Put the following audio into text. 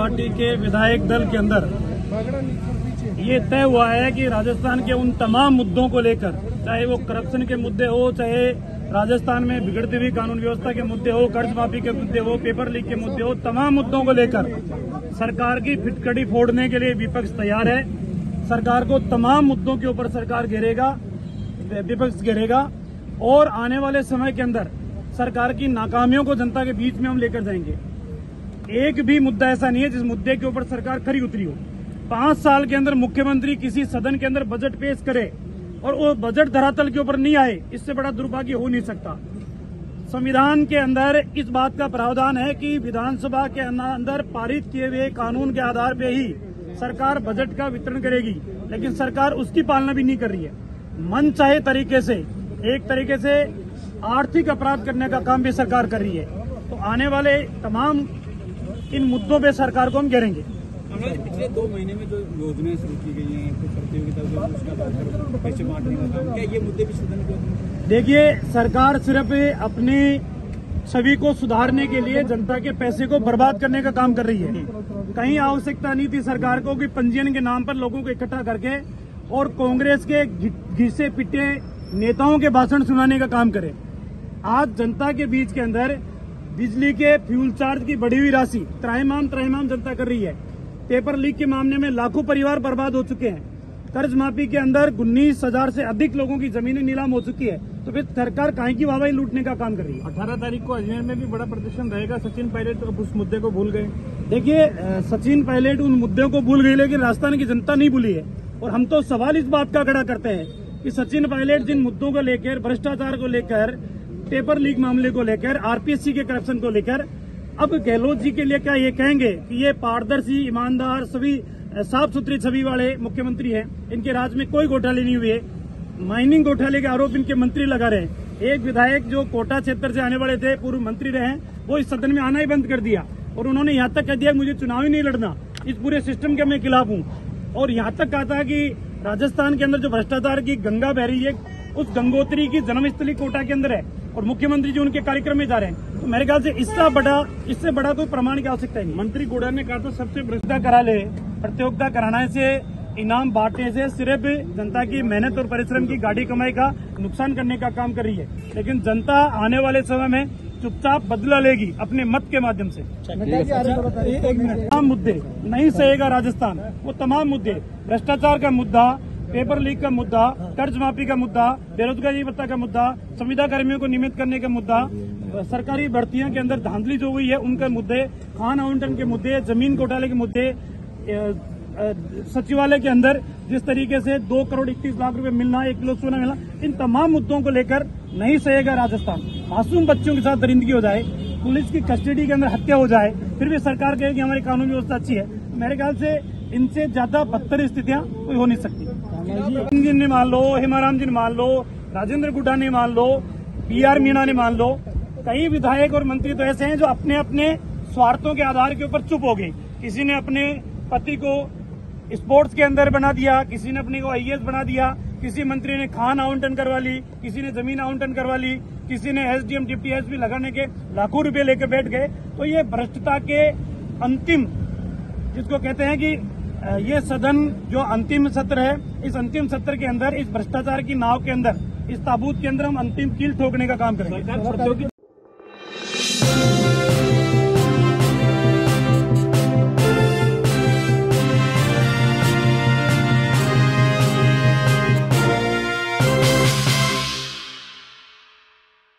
Party के विधायक दल के अंदर ये तय हुआ है कि राजस्थान के उन तमाम मुद्दों को लेकर, चाहे वो करप्शन के मुद्दे हो, चाहे राजस्थान में बिगड़ती हुई कानून व्यवस्था के मुद्दे हो कर्ज माफ़ी के मुद्दे हो पेपर लीक के मुद्दे हो, तमाम मुद्दों को लेकर सरकार की फिटकड़ी फोड़ने के लिए विपक्ष तैयार है। सरकार को तमाम मुद्दों के ऊपर सरकार घेरेगा, विपक्ष घेरेगा और आने वाले समय के अंदर सरकार की नाकामियों को जनता के बीच में हम लेकर जाएँगे। एक भी मुद्दा ऐसा नहीं है जिस मुद्दे के ऊपर सरकार खरी उतरी हो। पाँच साल के अंदर मुख्यमंत्री किसी सदन के अंदर बजट पेश करे और वो बजट धरातल के ऊपर नहीं आए, इससे बड़ा दुर्भाग्य हो नहीं सकता। संविधान के अंदर इस बात का प्रावधान है कि विधानसभा के अंदर पारित किए हुए कानून के आधार पर ही सरकार बजट का वितरण करेगी, लेकिन सरकार उसकी पालना भी नहीं कर रही है। मन चाहे तरीके से, एक तरीके से आर्थिक अपराध करने का काम भी सरकार कर रही है। तो आने वाले तमाम इन मुद्दों पे सरकार को हम घेरेंगे। पिछले दो महीने में जो योजनाएँ शुरू की गई हैं कुछ उसका पैसे बांटने का काम क्या ये मुद्दे भी सदन को देखिए सरकार सिर्फ़ अपने छवि को सुधारने के लिए जनता के पैसे को बर्बाद करने का काम कर रही है। कहीं आवश्यकता नहीं थी सरकार को कि पंजीयन के नाम पर लोगों को इकट्ठा करके और कांग्रेस के घिसे पिटे नेताओं के भाषण सुनाने का काम करे। आज जनता के बीच के अंदर बिजली के फ्यूल चार्ज की बढ़ी हुई राशि त्राईमाम त्राईमाम जनता कर रही है। पेपर लीक के मामले में लाखों परिवार बर्बाद हो चुके हैं। कर्ज माफ़ी के अंदर उन्नीस हज़ार से अधिक लोगों की जमीनें नीलाम हो चुकी है। तो फिर सरकार कहीं की वाहवाही लूटने का काम कर रही है? अठारह तारीख को अजमेर में भी बड़ा प्रदर्शन रहेगा। सचिन पायलट तो उस मुद्दे को भूल गए। देखिए सचिन पायलट उन मुद्दों को भूल गई लेकिन राजस्थान की जनता नहीं भूली है। और हम तो सवाल इस बात का खड़ा करते हैं कि सचिन पायलट जिन मुद्दों को लेकर भ्रष्टाचार को लेकर पेपर लीक मामले को लेकर, आरपीएससी के करप्शन को लेकर, अब गहलोत जी के लिए क्या ये कहेंगे कि ये पारदर्शी, ईमानदार, सभी साफ़ सुथरी छवि वाले मुख्यमंत्री हैं, इनके राज में कोई घोटाले नहीं हुए। माइनिंग घोटाले के आरोप इनके मंत्री लगा रहे एक विधायक जो कोटा क्षेत्र से आने वाले थे, पूर्व मंत्री रहे वो इस सदन में आना ही बंद कर दिया। और उन्होंने यहाँ तक कह दिया, मुझे चुनाव ही नहीं लड़ना। इस पूरे सिस्टम के मैं खिलाफ हूँ। और यहाँ तक कहा था कि राजस्थान के अंदर जो भ्रष्टाचार की गंगा बह रही है, उस गंगोत्री की जन्मस्थली कोटा के अंदर है। और मुख्यमंत्री जी उनके कार्यक्रम में जा रहे हैं। तो मेरे ख्याल से इसका बड़ा इससे बड़ा कोई प्रमाण की आवश्यकता नहीं। मंत्री गोड़ा ने कहा था सबसे भ्रष्टा करा ले प्रतियोगिता कराने से इनाम बांटने से सिर्फ़ जनता की मेहनत और परिश्रम की गाड़ी कमाई का नुकसान करने का काम कर रही है। लेकिन जनता आने वाले समय में चुपचाप बदला लेगी अपने मत के माध्यम से। तमाम मुद्दे नहीं सहेगा राजस्थान। वो तमाम मुद्दे। भ्रष्टाचार का मुद्दा पेपर लीक का मुद्दा, कर्ज माफ़ी का मुद्दा, बेरोजगारी भत्ता का मुद्दा, संविदा कर्मियों को नियमित करने का मुद्दा, सरकारी भर्तियों के अंदर धांधली जो हुई है, उनके मुद्दे, खान आवंटन के मुद्दे, ज़मीन घोटाले के मुद्दे सचिवालय के अंदर जिस तरीके से दो करोड़ इक्कीस लाख रुपए मिलना, एक किलो सोना मिलना, इन तमाम मुद्दों को लेकर नहीं सहेगा राजस्थान। मासूम बच्चों के साथ दरिंदगी हो जाए, पुलिस की कस्टडी के अंदर हत्या हो जाए, फिर भी सरकार कहेगी हमारी कानून व्यवस्था अच्छी है। मेरे ख्याल से इनसे ज़्यादा बदतर स्थितियाँ कोई हो नहीं सकती। जी ने मान लो, हेमाराम जी ने मान लो, राजेंद्र गुड्डा ने मान लो, पी आर मीणा ने मान लो, कई विधायक और मंत्री तो ऐसे हैं जो अपने अपने स्वार्थों के आधार के ऊपर चुप हो गए। किसी ने अपने पति को स्पोर्ट्स के अंदर बना दिया, किसी ने अपने को आईएएस बना दिया, किसी मंत्री ने खान आवंटन करवा ली, किसी ने ज़मीन आवंटन करवा ली, किसी ने एसडीएम डिप्टी एसपी लगाने के लाखों रुपए लेकर बैठ गए। तो ये भ्रष्टता के अंतिम, जिसको कहते हैं कि ये सदन जो अंतिम सत्र है, इस अंतिम सत्र के अंदर, इस भ्रष्टाचार की नाव के अंदर, इस ताबूत के अंदर हम अंतिम कील ठोकने का काम करेंगे।